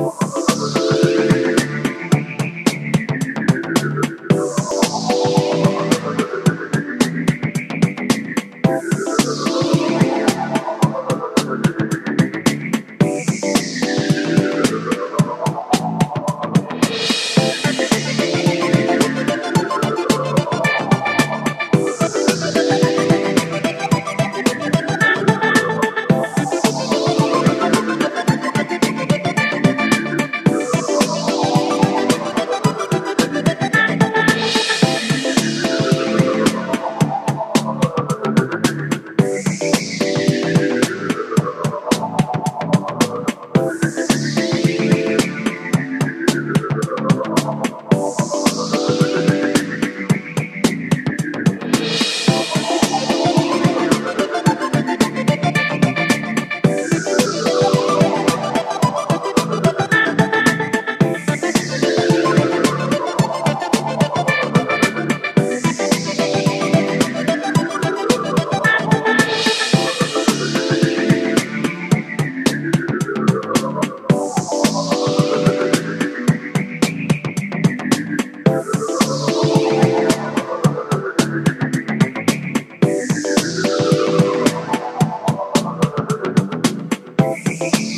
Thank Hey.